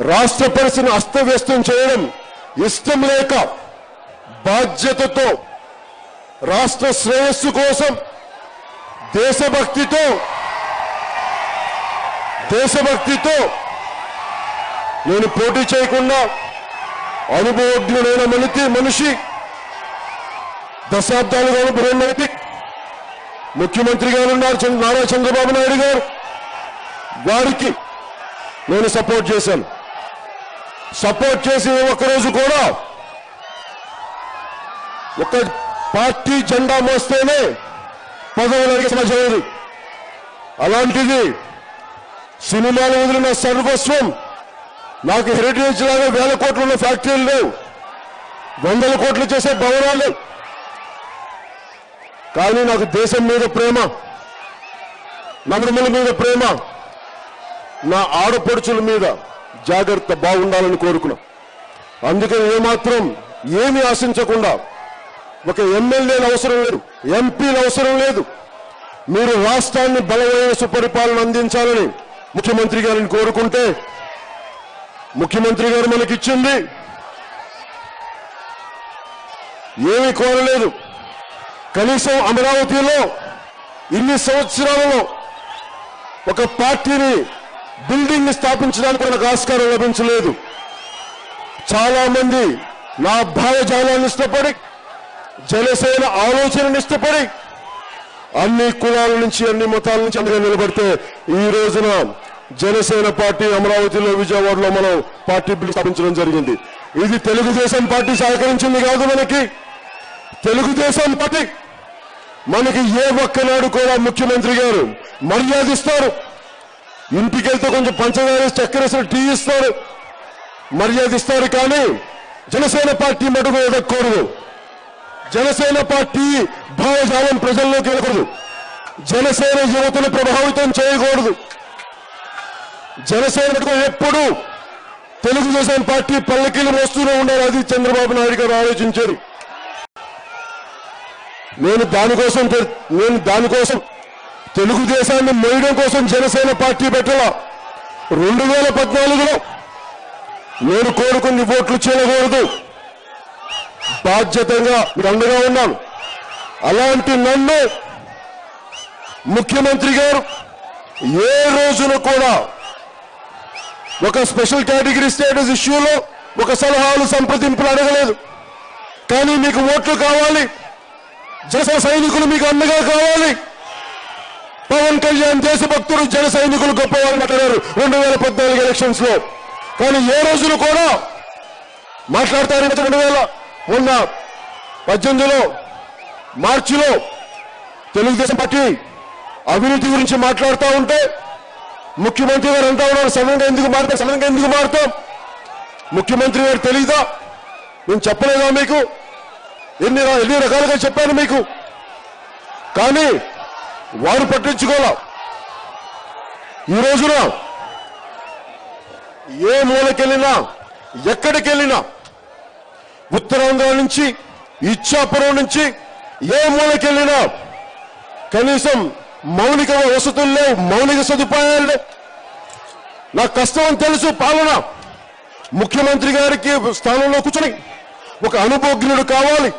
రాష్ట్ర పరిస్థితిని అస్తవ్యస్తం చేయడం ఇష్టం లేక బాధ్యతతో రాష్ట్ర శ్రేయస్సు కోసం దేశభక్తితో దేశభక్తితో నేను పోటీ చేయకుండా అనుభవజ్ఞుడైన మనిషి మనిషి దశాబ్దాలుగా అనుభవం ముఖ్యమంత్రి గారు ఉన్నారు చంద్ర- నారా చంద్రబాబు నాయుడు గారు. వారికి నేను సపోర్ట్ చేశాను. సపోర్ట్ చేసి ఏ ఒక్కరోజు కూడా ఒక పార్టీ జెండా మోస్తేనే పదవులు అడిగే అలాంటిది సినిమాలు వదిలిన సర్వస్వం నాకు హెరిటేజ్ లాగా వేల కోట్లు ఉన్న ఫ్యాక్టరీలు లేవు. వందల కోట్లు చేసే భవనాలు. కానీ నాకు దేశం మీద ప్రేమ నలుమల మీద ప్రేమ నా ఆడపడుచుల మీద జాగ్రత్త బాగుండాలని కోరుకున్నాం. అందుకని ఏమాత్రం ఏమి ఆశించకుండా ఒక ఎమ్మెల్యేలు అవసరం లేదు ఎంపీలు అవసరం లేదు. మీరు రాష్ట్రాన్ని బలమైన సుపరిపాలన అందించాలని ముఖ్యమంత్రి గారిని కోరుకుంటే ముఖ్యమంత్రి గారు మనకిచ్చింది ఏమీ కోరలేదు. కనీసం అమరావతిలో ఇన్ని సంవత్సరాలలో ఒక పార్టీని బిల్డింగ్ని స్థాపించడానికి మనకు ఆస్కారం లభించలేదు. చాలా మంది నా భావజాలాన్ని ఇష్టపడి జనసేన ఆలోచనని ఇష్టపడి అన్ని కులాల నుంచి అన్ని మతాల నుంచి అందుగా నిలబడితే ఈ రోజున జనసేన పార్టీ అమరావతిలో విజయవాడలో మనం పార్టీ బిల్లు స్థాపించడం జరిగింది. ఇది తెలుగుదేశం పార్టీ సహకరించింది కాదు మనకి. తెలుగుదేశం పార్టీ మనకి ఏ ఒక్కనాడు కూడా ముఖ్యమంత్రి గారు మర్యాదిస్తారు. ఇంటికి వెళ్తే కొంచెం పంచదార చక్కెర టీ ఇస్తారు. మర్యాద ఇస్తారు కానీ జనసేన పార్టీ మటుకు ఎదగకూడదు. జనసేన పార్టీ భావజాలం ప్రజల్లోకి వెళ్ళకూడదు. జనసేన యువతను ప్రభావితం చేయకూడదు. జనసేన మటుకు ఎప్పుడు తెలుగుదేశం పార్టీ పల్లకీలు మోస్తూనే ఉండాలి అది చంద్రబాబు నాయుడు గారు ఆలోచించారు నేను దానికోసం నేను దానికోసం తెలుగుదేశాన్ని మోయడం కోసం జనసేన పార్టీ పెట్టాల? రెండు వేల పద్నాలుగులో నేను కోరుకుని ఓట్లు చేయకూడదు. బాధ్యతగా మీకు అండగా ఉన్నాను. అలాంటి నన్ను ముఖ్యమంత్రి గారు ఏ రోజున కూడా ఒక స్పెషల్ కేటగిరీ స్టేటస్ ఇష్యూలో ఒక సలహాలు సంప్రదింపులు అడగలేదు. కానీ మీకు ఓట్లు కావాలి. జన సైనికులు మీకు అండగా కావాలి. పవన్ కళ్యాణ్ దేశభక్తుడు జన సైనికులు గొప్పవారు మాట్లాడారు రెండు వేల పద్నాలుగు ఎలక్షన్స్లో కానీ ఏ రోజులు కూడా మాట్లాడతారు రెండు వేల మొన్న పద్దెనిమిదిలో మార్చిలో తెలుగుదేశం పార్టీ అవినీతి గురించి మాట్లాడుతూ ఉంటే ముఖ్యమంత్రి గారు అంటా ఉన్నారు సడన్గా ఎందుకు మారుతాం? సడన్గా ఎందుకు మారుతాం? ముఖ్యమంత్రి గారు తెలీదా? నేను చెప్పలేదా మీకు? ఎన్ని ఎన్ని రకాలుగా చెప్పాను మీకు? కానీ వారు పట్టించుకోవాలా ఈ రోజున ఏ మూలకెళ్ళినా ఎక్కడికెళ్ళినా ఉత్తరాంధ్ర నుంచి ఇచ్చాపురం నుంచి ఏ మూలకెళ్ళినా కనీసం మౌలిక వసతులు లేవు మౌలిక సదుపాయాలు లేవు నా కష్టం అని తెలుసు పాలన. ముఖ్యమంత్రి గారికి స్థానంలో కూర్చొని ఒక అనుభవజ్ఞుడు కావాలి.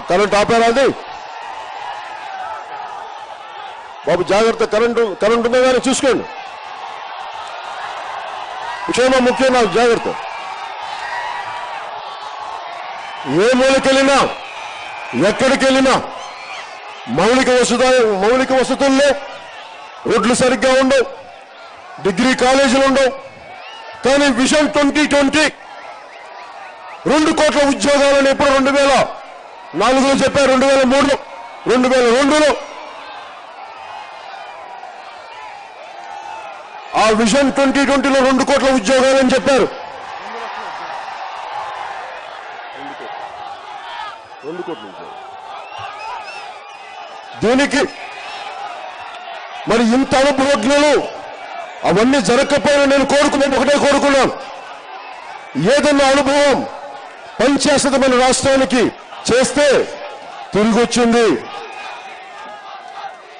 కరెంట్ ఆపారా అది బాబు జాగ్రత్త కరెంటు కరెంట్ ఉందా కానీ చూసుకోండి. ముఖ్యమా? ముఖ్యం నాకు జాగ్రత్త. ఏ మూలకెళ్ళినా ఎక్కడికి వెళ్ళినా మౌలిక వసత మౌలిక వసతుల్లో రోడ్లు సరిగ్గా ఉండవు డిగ్రీ కాలేజీలు ఉండవు. కానీ విషయం ట్వంటీ ట్వంటీ రెండు కోట్ల ఉద్యోగాలను ఎప్పుడు రెండు వేల నాలుగులో చెప్పారు రెండు వేల మూడులో రెండు వేల రెండులో. ఆ విజన్ ట్వంటీ ట్వంటీలో రెండు కోట్ల ఉద్యోగాలని చెప్పారు. రెండు కోట్ల. దీనికి మరి ఇంత అనుభవజ్ఞులు అవన్నీ జరగకపోయినా నేను కోరుకున్నాను ఒకటే కోరుకున్నాను. ఏదన్నా అనుభవం పనిచేస్తుంది మన రాష్ట్రానికి చేస్తే తిరిగి వచ్చింది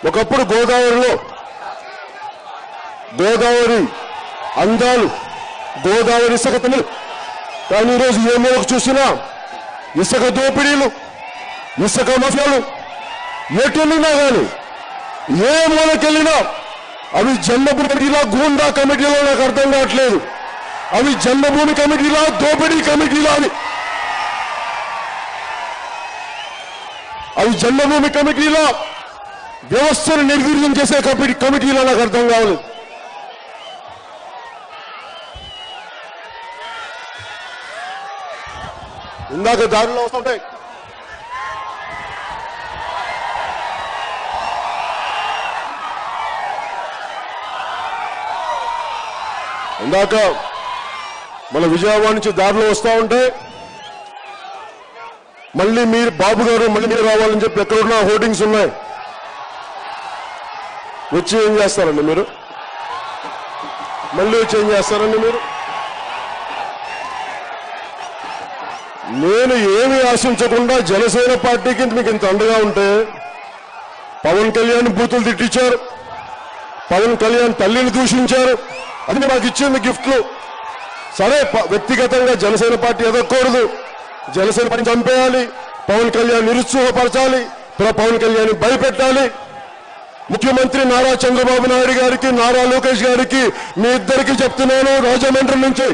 ఒకప్పుడు గోదావరిలో గోదావరి అందాలు గోదావరి ఇసుక తమిళ కానీ ఈరోజు ఏ చూసినా ఇసుక దోపిడీలు ఇసుక మసాలు ఎటున్నా కానీ ఏ మూలకెళ్ళినా అవి జన్మభూమి కమిటీలా గూండా కమిటీలో నాకు అర్థం కావట్లేదు. అవి జన్మభూమి కమిటీలా దోపిడీ కమిటీలా అని అవి జన్మభూమి కమిటీలో వ్యవస్థను నిర్వీర్యం చేసే కమిటీ కమిటీలో నాకు అర్థం కావాలి ఇందాక దారిలో వస్తుంటాయి ఇందాక మన విజయవాడ నుంచి దారిలో వస్తూ ఉంటే మళ్ళీ మీరు బాబు గారు మళ్ళీ మీరు రావాలని చెప్పి ఎక్కడున్న హోర్డింగ్స్ ఉన్నాయి. వచ్చి ఏం చేస్తారండి మీరు? మళ్ళీ వచ్చి ఏం చేస్తారండి మీరు? నేను ఏమి ఆశించకుండా జనసేన పార్టీకి మీకు ఇంత అండగా ఉంటే పవన్ కళ్యాణ్ బూతులు తిట్టించారు. పవన్ కళ్యాణ్ తల్లిని దూషించారు. అది మాకు ఇచ్చింది గిఫ్ట్లు. సరే ప- వ్యక్తిగతంగా జనసేన పార్టీ ఎదగకూడదు. జనసేన చంపేయాలి పవన్ కళ్యాణ్ నిరుత్సాహపరచాలి పవన్ కళ్యాణ్ భయపెట్టాలి. ముఖ్యమంత్రి నారా చంద్రబాబు నాయుడు గారికి నారా లోకేష్ గారికి మీ ఇద్దరికి చెప్తున్నాను రాజమండ్రి నుంచి.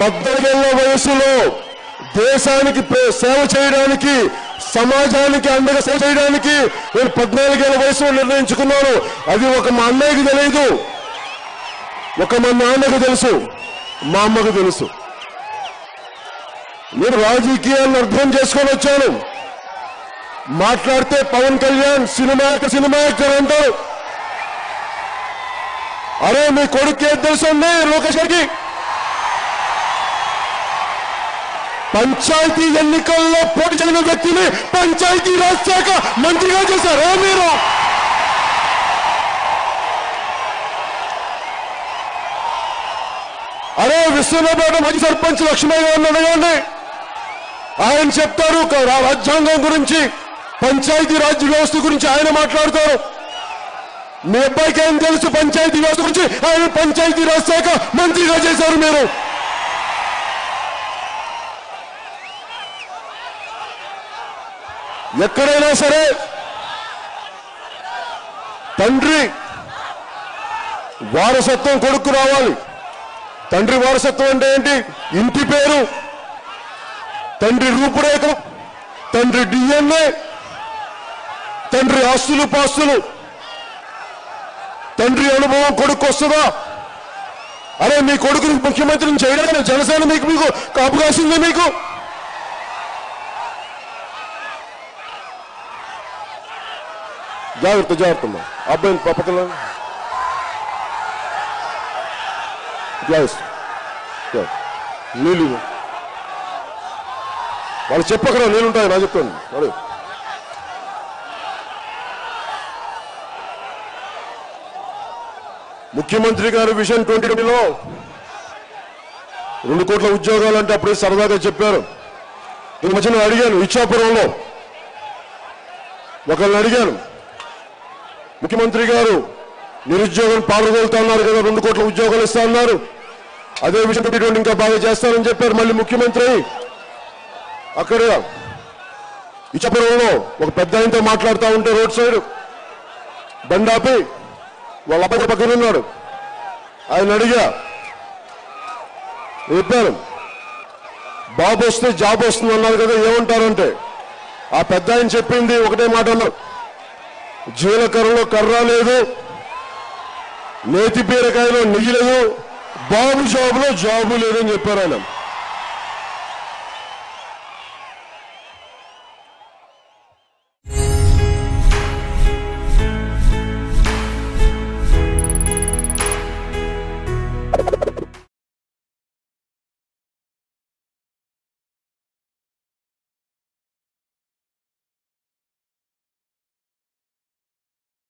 పద్దెనిమిదేళ్ళ వయసులో దేశానికి సేవ చేయడానికి సమాజానికి అండగా సేవ చేయడానికి నేను పద్నాలుగేళ్ళ వయసులో నిర్ణయించుకున్నాను. అది ఒక మా అన్నయ్యకి తెలియదు ఒక మా నాన్నకు తెలుసు మా అమ్మకు తెలుసు. నేను రాజకీయాలను అర్థం చేసుకొని వచ్చాను. మాట్లాడితే Pawan Kalyan cinema actor cinema actor అంటారు. అరే మీ కొడుకు ఏం తెలుసు అండి లోకేష్ గారికి? పంచాయతీ ఎన్నికల్లో పోటీ చేసిన వ్యక్తిని పంచాయతీ రాజ్ శాఖ మంత్రిగా చేశారా. మీరు? అరే విశ్వనాథపేట మాజీ సర్పంచ్ లక్ష్మయ్య గారిని అడగండి. ఆయన చెప్తారు రాజ్యాంగం గురించి పంచాయతీ రాజ్య వ్యవస్థ గురించి ఆయన మాట్లాడతారు. మీ అబ్బాయికి ఏం తెలుసు పంచాయతీ వ్యవస్థ గురించి? ఆయన పంచాయతీ రాజ్ శాఖ మంత్రిగా చేశారు మీరు. ఎక్కడైనా సరే తండ్రి వారసత్వం కొడుకు రావాలి. తండ్రి వారసత్వం అంటే ఏంటి? ఇంటి పేరు. తండ్రి రూపురేఖ తండ్రి డిఎన్ఏ. తండ్రి ఆస్తులు పాస్తులు. తండ్రి అనుభవం కొడుకు వస్తుందా? అరే మీ కొడుకుని ముఖ్యమంత్రిని చేయడానికి జనసేన మీకు మీకు కాపు కాసింది మీకు? జాగ్రత్త జాగ్రత్త అబ్బాయిని పక్కన గ్లాస్ నీళ్ళు వాళ్ళు చెప్పకరా నీళ్ళు ఉంటాయి నా చెప్తాను. అరే ముఖ్యమంత్రి గారు విజన్ ట్వంటీ ట్వంటీలో రెండు కోట్ల ఉద్యోగాలు అంటే అప్పుడే సరదాగా చెప్పారు. ఈ మధ్యన అడిగాను ఇచ్చాపురంలో. ఒకళ్ళని అడిగాను. ముఖ్యమంత్రి గారు నిరుద్యోగం పాల్గొలుతా ఉన్నారు కదా రెండు కోట్ల ఉద్యోగాలు ఇస్తా ఉన్నారు అదే విషయం ఇంకా బాగా చేస్తారని చెప్పారు మళ్ళీ ముఖ్యమంత్రి. అక్కడ ఇచ్చపురంలో ఒక పెద్ద ఆయనతో మాట్లాడుతూ ఉంటే రోడ్ సైడ్ బండాపి వాళ్ళ అబ్బాయి పక్కన ఉన్నాడు. ఆయన అడిగా చెప్పాను బాబు వస్తే జాబ్ వస్తుంది అన్నారు కదా ఏమంటారంటే ఆ పెద్ద ఆయన చెప్పింది ఒకటే మాట అన్నారు జీలకర్రలో కర్ర లేదు నేతి బీరకాయలో నెయ్యి లేదు బాబు జాబులో జాబు లేదని చెప్పారు ఆయన